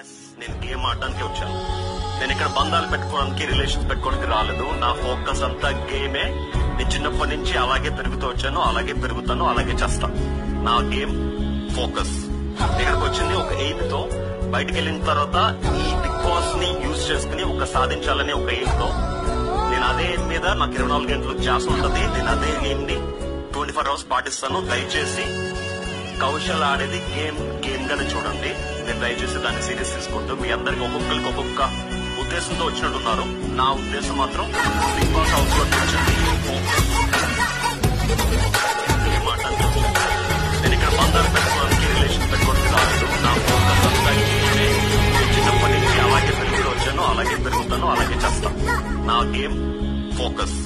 Yes నేను game ఆడడానికి వచ్చాను. నేను ఇక్కడ బంధాలు పెట్టుకోవడానికి రిలేషన్స్ పెట్టుకోవడానికి రాలేదు. నా ఫోకస్ అంతా గేమే. నేను చిన్నప్పటి నుంచి అలాగే పెరుగుతూ వచ్చాను అలాగే పెరుగుతాను అలాగే చేస్తాను నా గేమ్ ఫోకస్ ఇక్కడికి వచ్చింది ఒక ఎయిమ్తో. బయటికి వెళ్ళిన తర్వాత ఈ బిగ్ బాస్ని యూజ్ చేసుకుని ఒక సాధించాలని ఒక ఎయిమ్తో. నేను అదే ఎయిమ్ మీద నాకు ఇరవై నాలుగు గంటలు ధ్యాస ఉంటుంది. నేను అదే ఎయిమ్ని ట్వంటీ ఫోర్ అవర్స్ పాటిస్తాను. దయచేసి కౌశల్ ఆడేది గేమ్ గేమ్ గానే చూడండి. మీరు దయచేసి దాన్ని సీరియస్ తీసుకుంటూ మీ అందరికి ఒక్కొక్కరికి ఒక్కొక్క ఉద్దేశంతో వచ్చినట్టున్నారు. నా ఉద్దేశం మాత్రం బిగ్ బాస్ హౌస్లో వచ్చింది నేను ఇక్కడ బంధాలు పెట్టుకోవడానికి రిలేషన్ పెట్టుకోవడానికి రాలేదు. నా చిన్నప్పటి నుంచి అలాగే పెరుగుతూ వచ్చాను అలాగే పెరుగుతాను అలాగే చేస్తాను. నా గేమ్ ఫోకస్.